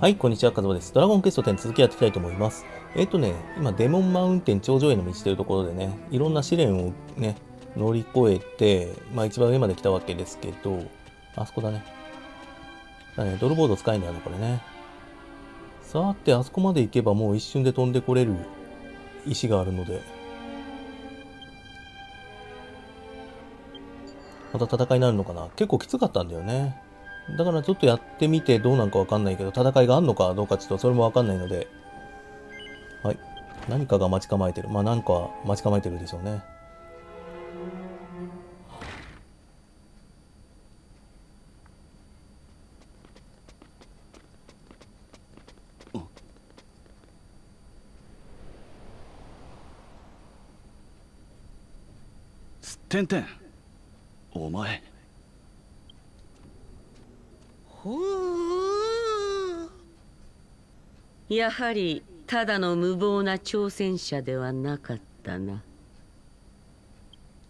はい、こんにちは、かずまです。ドラゴンクエスト10続きやっていきたいと思います。えっ、ー、とね、今、デモンマウンテン頂上への道というところでね、いろんな試練をね、乗り越えて、まあ一番上まで来たわけですけど、あそこだね。だね、ドルボード使えんだよね、これね。さて、あそこまで行けばもう一瞬で飛んでこれる石があるので、また戦いになるのかな結構きつかったんだよね。だからちょっとやってみてどうなんかわかんないけど、戦いがあんのかどうかちょっとそれもわかんないので、はい。何かが待ち構えてる。まあ何か待ち構えてるでしょうね。てんてんお前。ほうやはりただの無謀な挑戦者ではなかったな。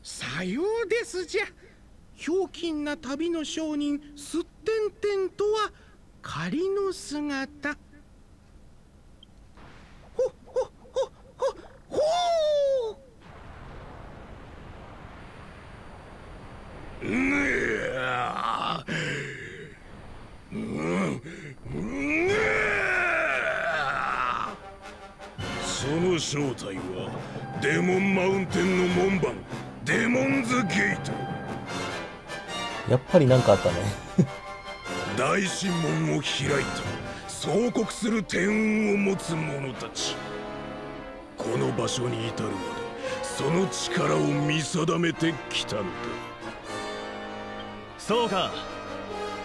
さようですじゃ。ひょうきんな旅の商人すってんてんとは仮の姿ほほほほほうその正体はデモンマウンテンの門番デモンズゲート。やっぱり何かあったね。大神門を開いた総国する天運を持つ者たち。この場所に至るまでその力を見定めてきたのだ。そうか。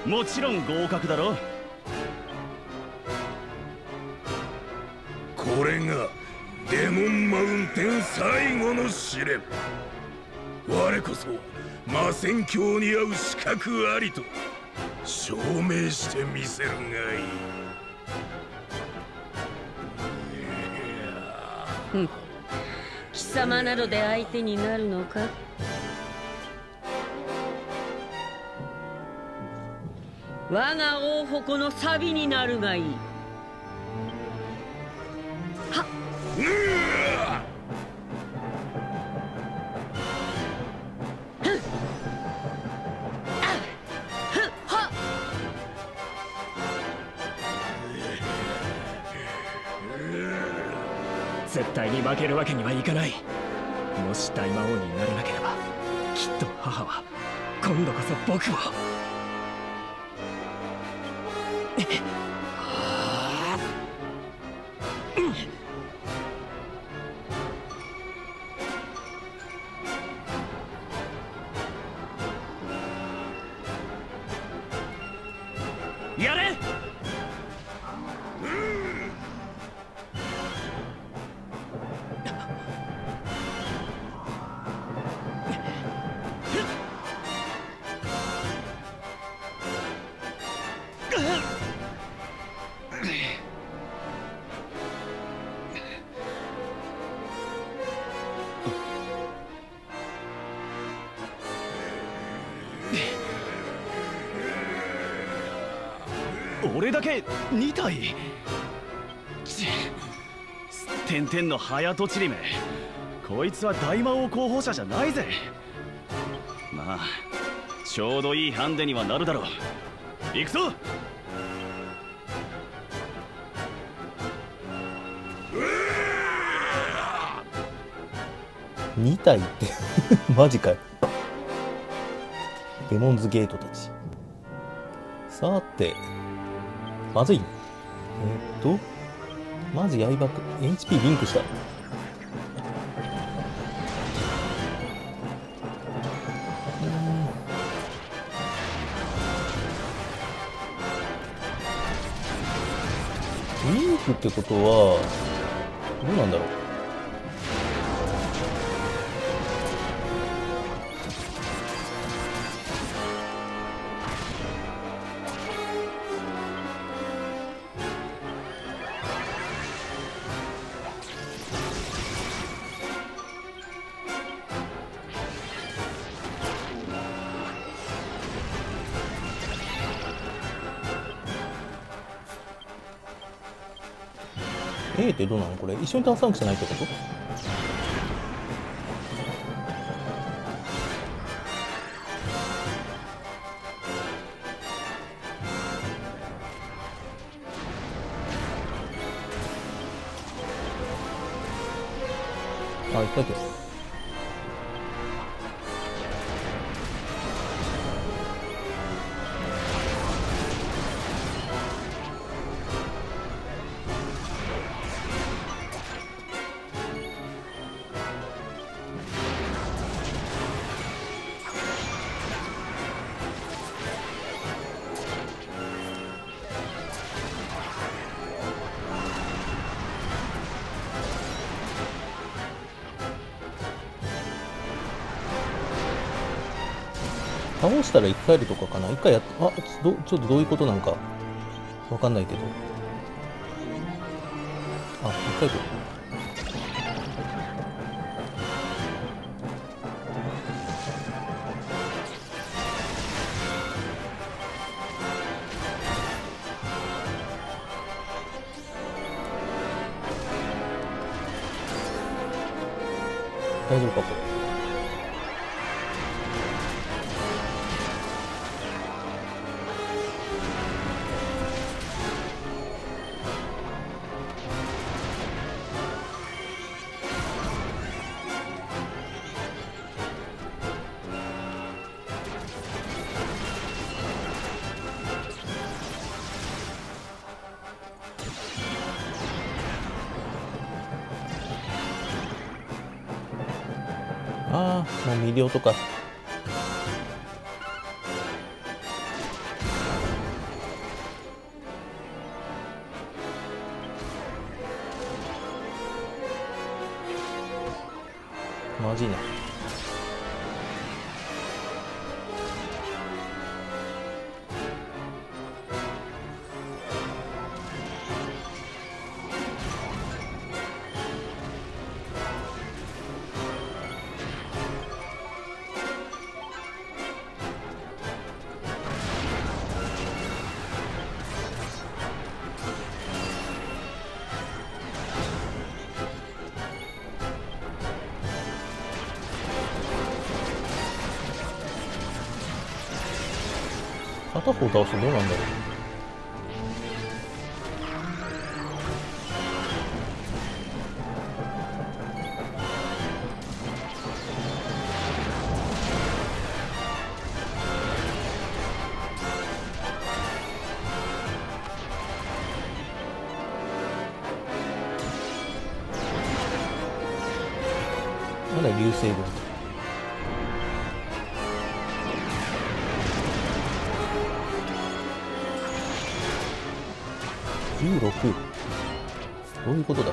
もちろん合格だろ。これがデモンマウンテン最後の試練。我こそ魔戦郷に合う資格ありと証明してみせるがいい。貴様などで相手になるのか？我が王矛のサビになるがいい。絶対に負けるわけにはいかない。もし大魔王になれなければきっと母は今度こそ僕を。俺だけ2体。ちてんてんの早とちりめ。こいつは大魔王候補者じゃないぜ。まあちょうどいいハンデにはなるだろう。行くぞ。2体って マジかよ。デモンズゲートたち。さてまずい。え、っと、まず刃く、HP リンクした。リンクってことは、どうなんだろう。どうなの？これ。一緒に倒さなくちゃないってこと？あ、一回だけ？倒したら生き返るとかかな。一回やっあどちょっとどういうことなんかわかんないけど。あ生き返る大丈夫かこれ。医療とか。マジね片方倒すとどうなんだろう。まだ流星群16どういうことだ？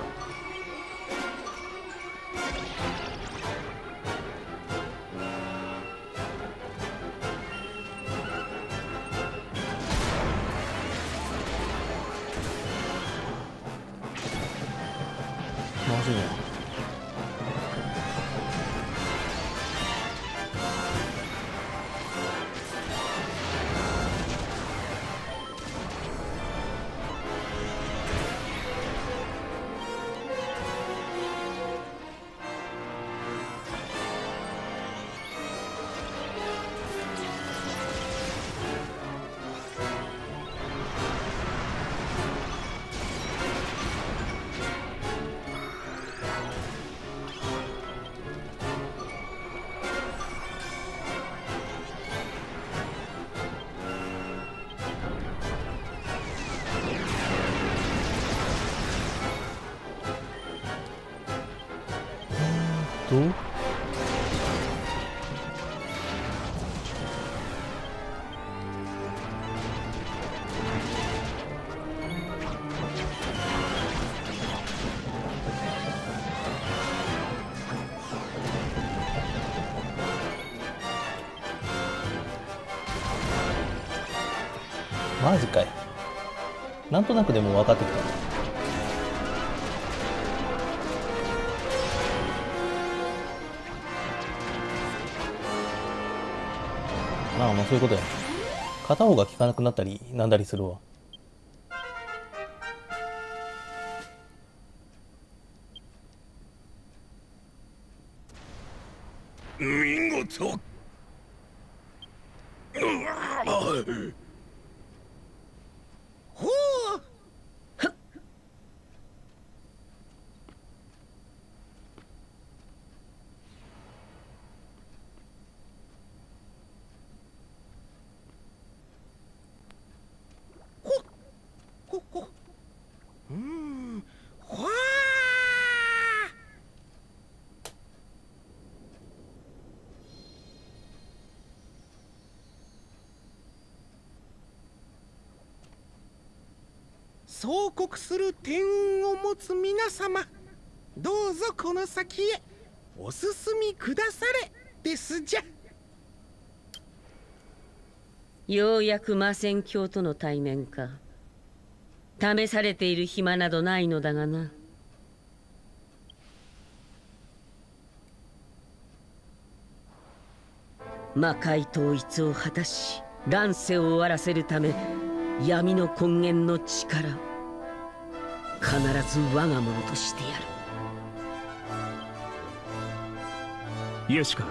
マジかい。なんとなくでも分かってきた。まあまあそういうことや。片方が効かなくなったりなんだりするわ見事うわほうほほほうーんほわ総国する天運を持つ皆様どうぞこの先へお進みくだされですじゃ。ようやく魔戦教との対面か。試されている暇などないのだがな。魔界統一を果たし乱世を終わらせるため闇の根源の力必ず我が物としてやる。ユシコ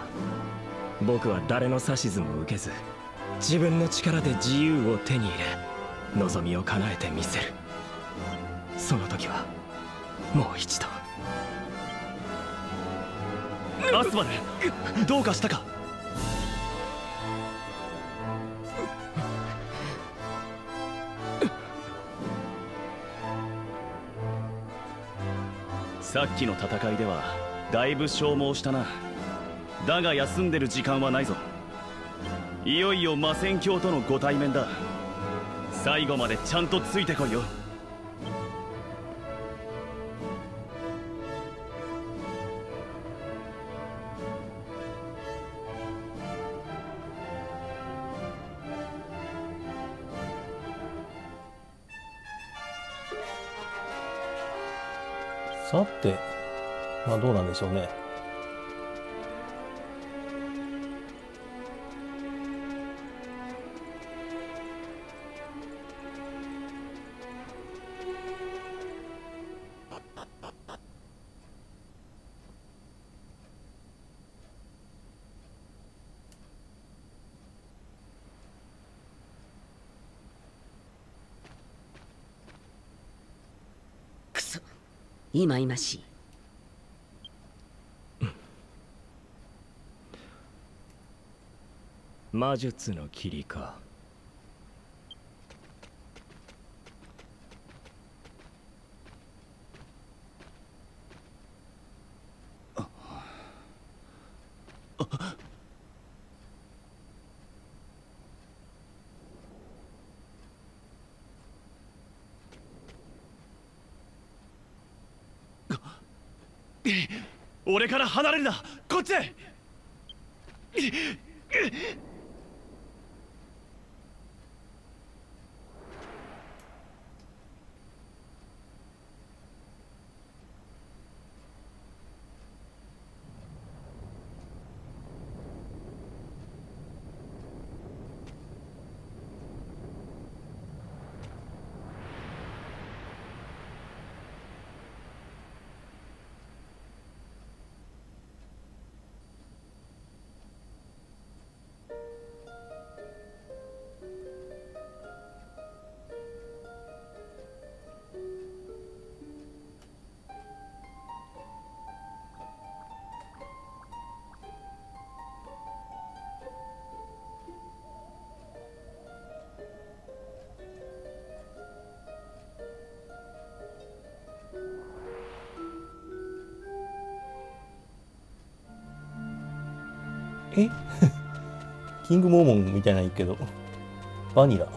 僕は誰の指図も受けず自分の力で自由を手に入れ望みを叶えてみせる。その時はもう一度。アスバルどうかしたか？さっきの戦いではだいぶ消耗したな。だが休んでる時間はないぞ。いよいよ魔戦教とのご対面だ。最後までちゃんとついてこいよ。さて、まあどうなんでしょうね。いまいまし。い魔術の霧か俺から離れるな。こっちへ。え？キングモーモンみたいな言うけど。バニラ。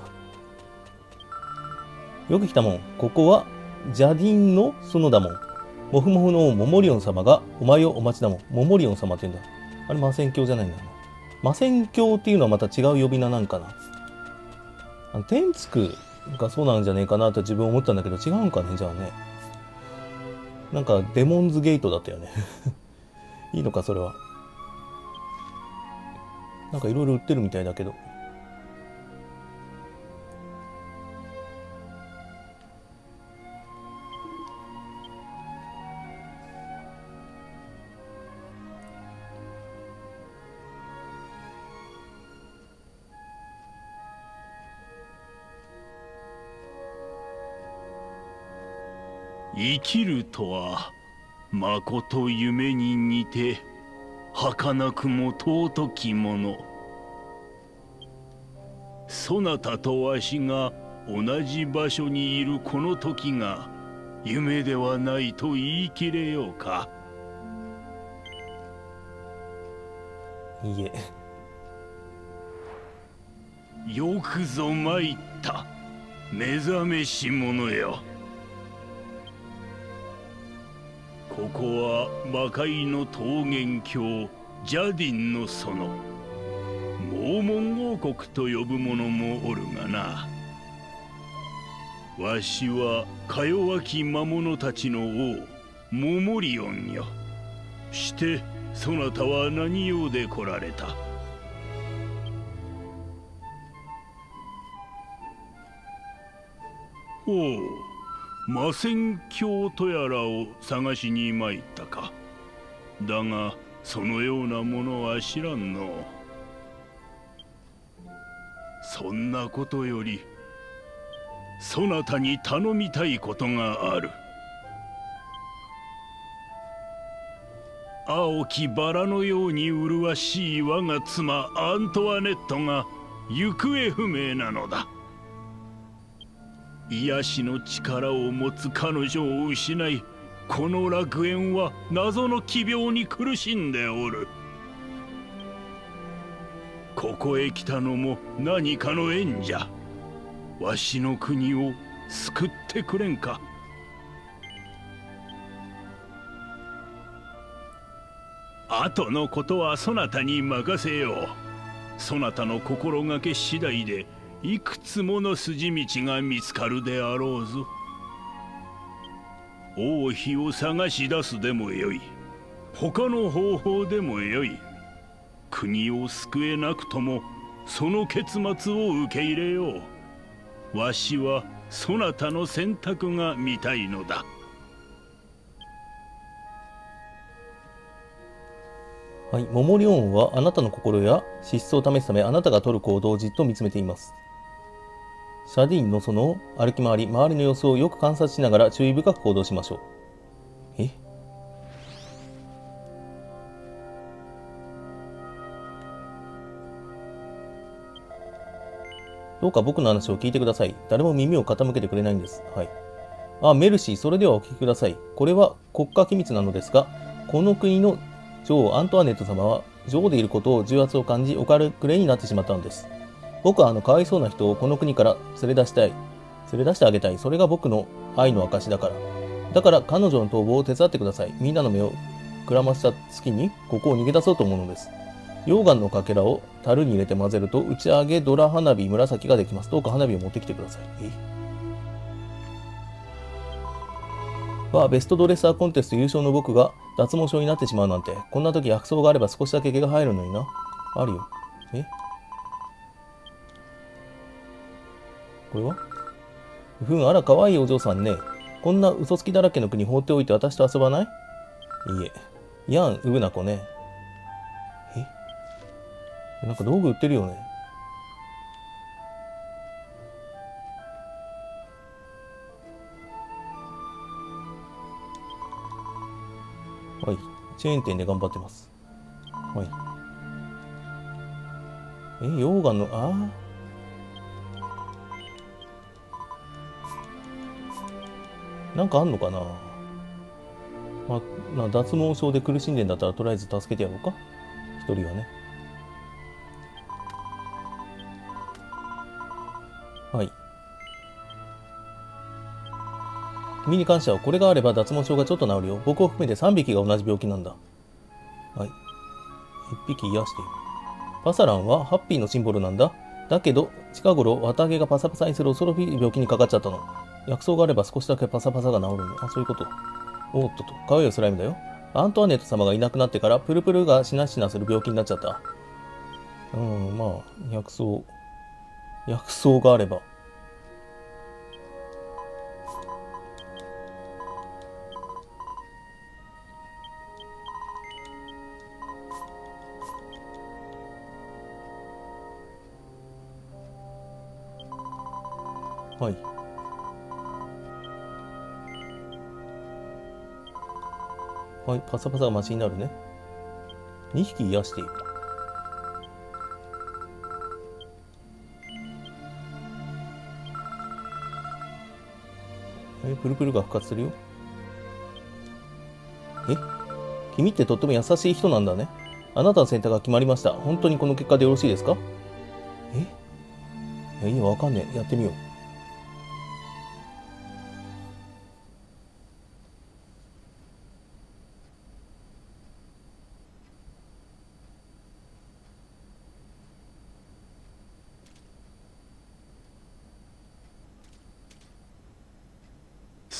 よく来たもん。ここは、ジャディンの園だもん。モフモフのモモリオン様がお前をお待ちだもん。モモリオン様って言うんだ。あれ、魔戦教じゃないんだな。魔戦教っていうのはまた違う呼び名なんかな。あの天竺がそうなんじゃねえかなと自分思ったんだけど、違うんかね、じゃあね。なんか、デモンズゲートだったよね。いいのか、それは。なんかいろいろ売ってるみたいだけど。生きるとはまこと夢に似て儚くも尊きもの。そなたとわしが同じ場所にいるこの時が夢ではないと言い切れようか。いいえ。よくぞ参った。目覚めし者よここは魔界の桃源郷ジャディンの園。モーモン王国と呼ぶ者もおるがな。わしはか弱き魔物たちの王モモリオンよ。してそなたは何用で来られた？ほう魔戦郷とやらを探しに参ったか。だがそのようなものは知らんの。そんなことよりそなたに頼みたいことがある。青きバラのように麗しい我が妻アントワネットが行方不明なのだ。癒しの力を持つ彼女を失いこの楽園は謎の奇病に苦しんでおる。ここへ来たのも何かの縁じゃ。わしの国を救ってくれんか。後のことはそなたに任せよう。そなたの心がけ次第でいくつもの筋道が見つかるであろうぞ。王妃を探し出すでもよい。他の方法でもよい。国を救えなくともその結末を受け入れよう。わしはそなたの選択が見たいのだ。はい、モモリオンはあなたの心や資質を試すためあなたが取る行動をじっと見つめています。シャディンのその歩き回り、周りの様子をよく観察しながら注意深く行動しましょう。え？どうか僕の話を聞いてください。誰も耳を傾けてくれないんです。はい。あ、メルシー、それではお聞きください。これは国家機密なのですが、この国の女王アントワネット様は女王でいることを重圧を感じお軽くれになってしまったのです。僕はあのかわいそうな人をこの国から連れ出したい。連れ出してあげたい。それが僕の愛の証だから。だから彼女の逃亡を手伝ってください。みんなの目をくらました隙にここを逃げ出そうと思うのです。溶岩のかけらを樽に入れて混ぜると打ち上げドラ花火紫ができます。どうか花火を持ってきてください。えはベストドレッサーコンテスト優勝の僕が脱毛症になってしまうなんて、こんな時薬草があれば少しだけ毛が生えるのにな。あるよ。えこれは？ふん、あら、かわいいお嬢さんね。こんな嘘つきだらけの国放っておいて私と遊ばない？いいえ。やん、うぶな子ね。え？なんか道具売ってるよね。はい。チェーン店で頑張ってます。はい。え、溶岩の、ああ。なんかあんのかな？まあ、まあ、脱毛症で苦しんでんだったらとりあえず助けてやろうか？一人はね。はい。君に関してはこれがあれば脱毛症がちょっと治るよ。僕を含めて3匹が同じ病気なんだ。はい。1匹癒している。パサランはハッピーのシンボルなんだ。だけど、近頃綿毛がパサパサにする恐ろしい病気にかかっちゃったの。薬草があれば少しだけパサパサが治るの。あ、そういうこと。おっとと、かわいいスライムだよ。アントワネット様がいなくなってから、プルプルがしなしなする病気になっちゃった。うん、まあ、薬草。薬草があれば。はい。はいパサパサがマシになるね。2匹癒している。えプルプルが復活するよ。え？君ってとっても優しい人なんだね。あなたの選択が決まりました。本当にこの結果でよろしいですか？え？いやわかんねえ。やってみよう。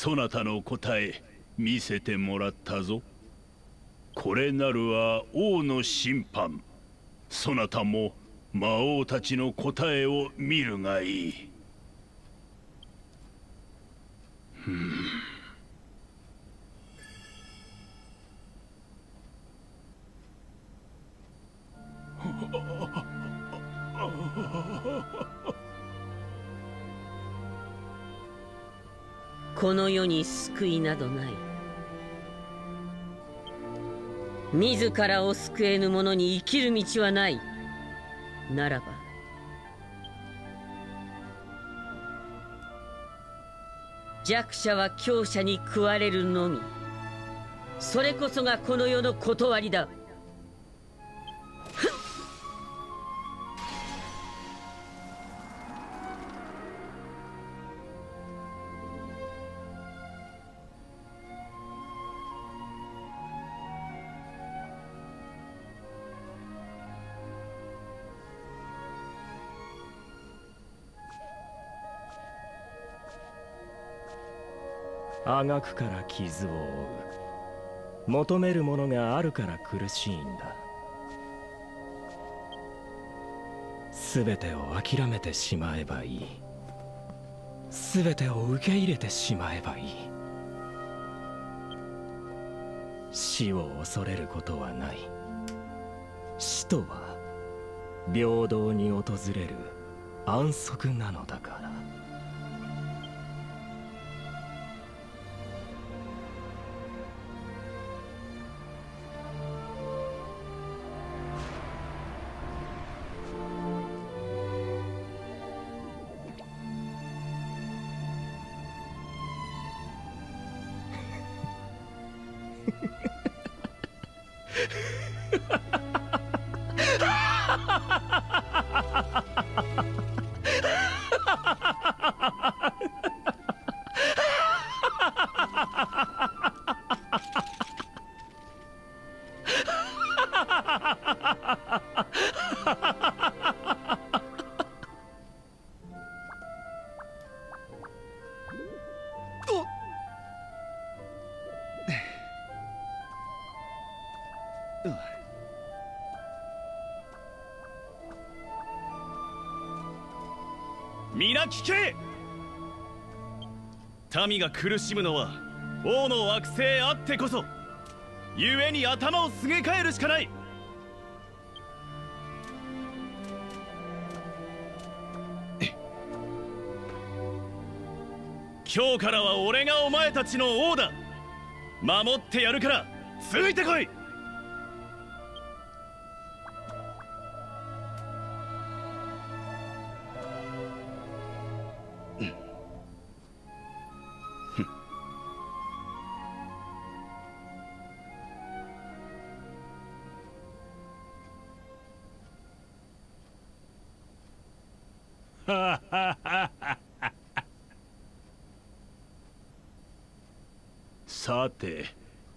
そなたの答え見せてもらったぞ。これなるは王の審判。そなたも魔王たちの答えを見るがいい。この世に救いなどない。自らを救えぬ者に生きる道はない。ならば弱者は強者に食われるのみ。それこそがこの世の断りだ。あがくから傷を負う。求めるものがあるから苦しいんだ。全てを諦めてしまえばいい。全てを受け入れてしまえばいい。死を恐れることはない。死とは平等に訪れる安息なのだから。フフフ。皆聞け！民が苦しむのは王の惑星あってこそ故に頭をすげ替えるしかない！今日からは俺がお前たちの王だ！守ってやるからついてこい！さて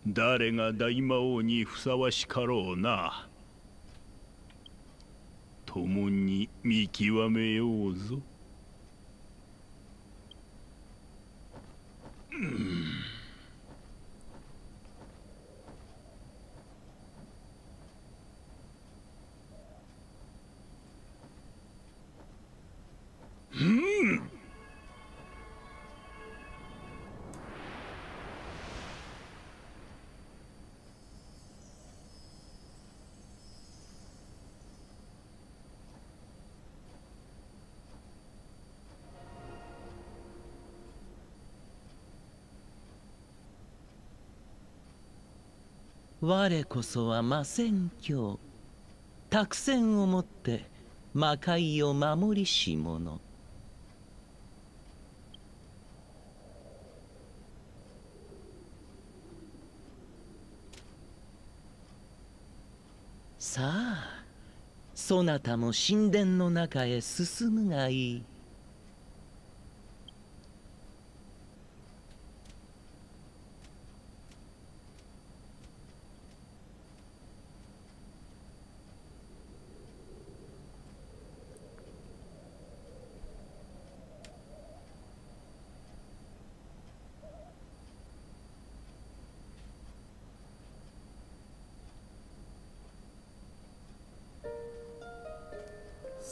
誰が大魔王にふさわしかろうな。共に見極めようぞ。うん。我こそは魔戦教。託戦をもって魔界を守りし者。さあそなたも神殿の中へ進むがいい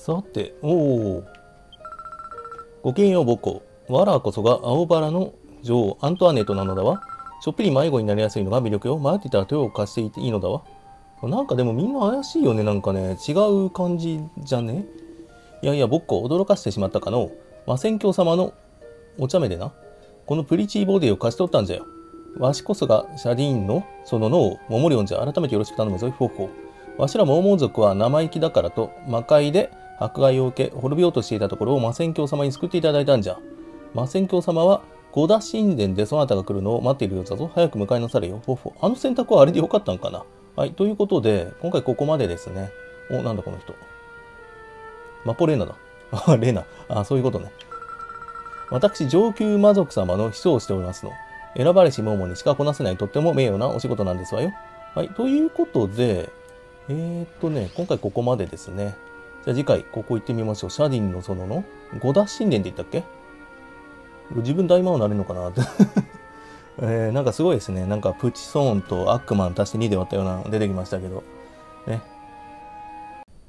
さて、おお。ごきげんよう、母校。わらこそが青バラの女王、アントワネットなのだわ。ちょっぴり迷子になりやすいのが魅力よ。迷っていたら手を貸していていいのだわ。なんかでもみんな怪しいよね。なんかね、違う感じじゃね？いやいや、僕子驚かしてしまったかの。魔戦教様のお茶目でな。このプリチーボディを貸し取ったんじゃよ。わしこそがシャディーンのその脳を守りおんじゃ。改めてよろしく頼むぞ、フォーフォー。わしらモーモン族は生意気だからと魔界で迫害を受け滅びようとしていたところを魔戦教様に救っていただいたんじゃ。魔戦教様は五田神殿でそなたが来るのを待っているようだぞ。早く迎えなされよ。ほほ。あの選択はあれでよかったんかなはい。ということで、今回ここまでですね。お、なんだこの人。マポレーナだ。あ、レーナ。あ、そういうことね。私、上級魔族様の秘書をしておりますの。選ばれし桃にしかこなせないとっても名誉なお仕事なんですわよ。はい。ということで、えー、っとね、今回ここまでですね。じゃあ次回、ここ行ってみましょう。シャディンの園の五田神殿って言ったっけ？自分大魔王になれるのかな？って。えー、なんかすごいですね。なんかプチソーンとアックマン足して2で割ったような出てきましたけど。ね。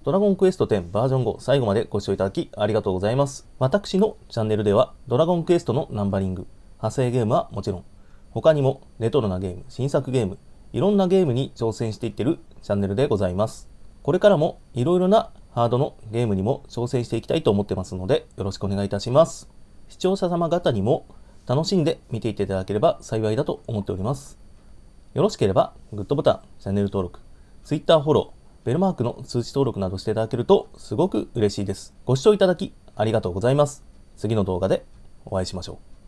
ドラゴンクエスト10バージョン5最後までご視聴いただきありがとうございます。私のチャンネルではドラゴンクエストのナンバリング、派生ゲームはもちろん、他にもレトロなゲーム、新作ゲーム、いろんなゲームに挑戦していってるチャンネルでございます。これからもいろいろなハードのゲームにも挑戦していきたいと思ってますので、よろしくお願いいたします。視聴者様方にも楽しんで見ていただければ幸いだと思っております。よろしければ、グッドボタン、チャンネル登録、Twitter フォロー、ベルマークの通知登録などしていただけるとすごく嬉しいです。ご視聴いただきありがとうございます。次の動画でお会いしましょう。